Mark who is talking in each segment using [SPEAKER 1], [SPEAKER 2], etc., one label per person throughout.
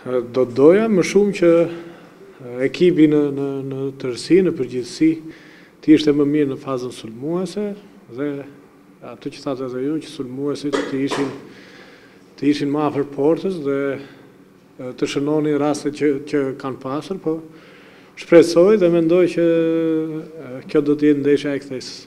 [SPEAKER 1] Do të doja më shumë që ekipi në, në, në tërsi, në përgjithësi, të ishte më mirë në fazën sulmuese dhe atë që thatë edhe ju, që sulmuesit të ishin, të ishin ma afer portës dhe të shënonin rastet që, që kanë pasur, po shpresoj dhe mendoj që kjo do të jetë ndeshja e
[SPEAKER 2] kthesës.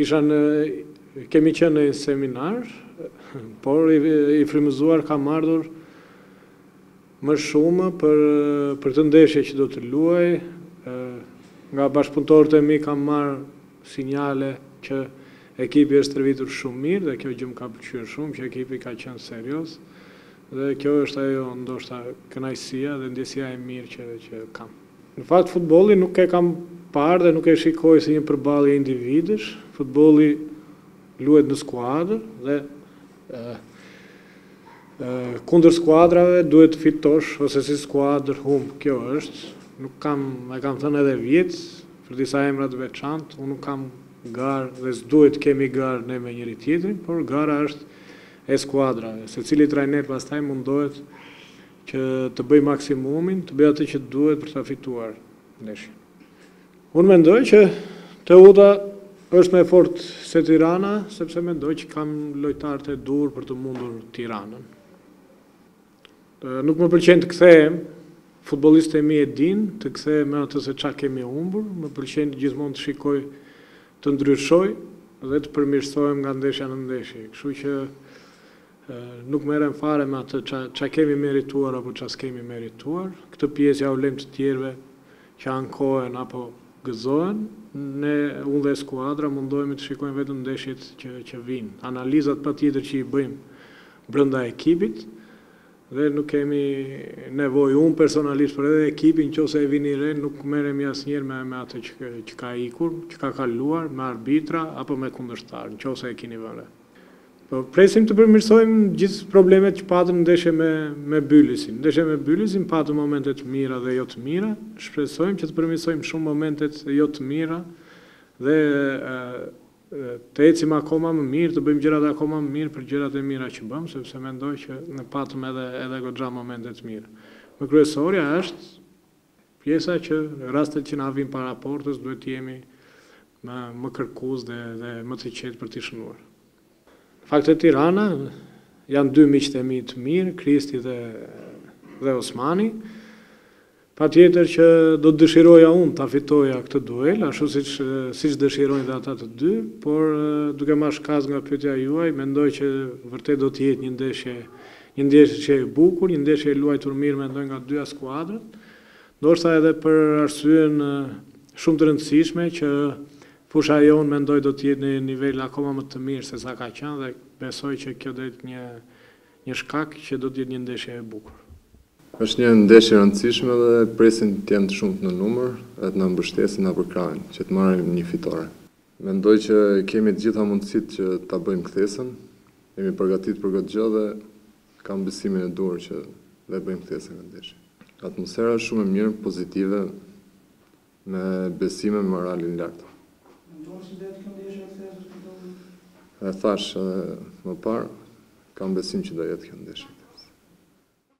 [SPEAKER 2] Isha në
[SPEAKER 1] kemi qenë në një seminar, por i frymëzuar kam ardhur më shumë për për këtë ndeshje që do të luaj. Nga bashkëpunëtorët e mi kam marrë sinjale që ekipi është stërvitur shumë mirë dhe kjo gjë më ka pëlqyer shumë që ekipi ka qenë serioz dhe kjo është ajo ndoshta kënaqësia dhe ndjesia e mirë që që kam. Në fakt futbollin nuk e kam parë dhe nuk e shikoj si një përballje individësh, futbolli luhet në skuadër dhe kundër skuadrave duhet të fitosh ose si skuadër humb, kjo është, nuk kam, e kam thënë edhe vjet, për disa emra të veçantë, unë nuk kam garë dhe s'duhet të kemi garë ne me njëri tjetrin, por gara është e skuadrave, secili trajner pastaj mundohet Që të bëjë maksimumin, të bëjë atë që duhet për ta fituar ndeshjen. Unë mendoj që Teuta është më e fortë se Tirana, sepse mendoj që kam lojtarët e duhur për të mundur Tiranën. Nuk më pëlqen të kthehem, futbollistët e mi e dinë, të kthehem me atë se çka kemi humbur, më pëlqen gjithmonë të shikoj të ndryshoj dhe të përmirësohem nga ndeshja në ndeshje. Kështu që Nuk merrem fare me atë ça ça kemi merituar apo ça s'kemi merituar. Këtë pjesë ja u lejmë të tjerëve që ankohen apo gëzohen. Ne, unë dhe skuadra, mundohemi të shikojmë vetëm ndeshjet që që vijnë. Analizat patjetër që i bëjmë brenda ekipit dhe nuk kemi nevojë, unë personalisht, por edhe ekipi, nëse e vini re, nuk merremi asnjëherë me me atë që që ka ikur, që ka kaluar, me arbitra apo me kundërshtarë, nëse e kini vënë re. Presim të përmirësojmë gjithë problemet që patëm në ndeshje me Bylisin. Ndeshja me Bylisin patëm momente të mira dhe jo të mira. Shpresojmë që të përmirësojmë shumë momentet jo të mira dhe të ecim akoma më mirë, të bëjmë gjërat akoma më mirë për gjërat e mira që bëmë, sepse mendoj që ne patëm edhe goxha momente të mira. Më kryesorja është Pjesa që rastet që na vijnë para portës duhet të jemi më më kërkues dhe më të qetë për t'i shënuar. Në fakt te Tirana janë dy miqtë e mi të mirë, Kristi dhe dhe Osmani. Patjetër që do të dëshiroja unë ta fitoja këtë duel, ashtu siç siç dëshirojnë dhe ata të dy, por duke marrë shkas nga pyetja juaj, mendoj që vërtet do të jetë një ndeshje Një ndeshje e bukur, një ndeshje e luajtur mirë mendoj nga dyja skuadrat. Ndoshta edhe për arsyen shumë të rëndësishme që fusha jonë mendoj do të jetë në një nivel akoma më të mirë se sa ka qenë dhe besoj që kjo do jetë një një shkak që do të jetë një ndeshje e bukur.
[SPEAKER 3] Është një ndeshje e rëndësishme dhe presim të jenë të shumtë në numër dhe të na mbështesin, na përkrahin që të marrim një fitore. Mendoj që kemi të gjitha mundësitë që ta bëjmë kthesën, Jemi përgatitë për këtë gjë dhe kam besimin e duhur që do e bëjmë kthesën këtë ndeshje. Atmosfera është shumë e mirë, pozitive, me besim e moralin lart. Mendoni që do jetë kjo ndeshje e kthesës për Tollonin? E thashë edhe më parë, kam besim që do jetë kjo ndeshje e kthesës.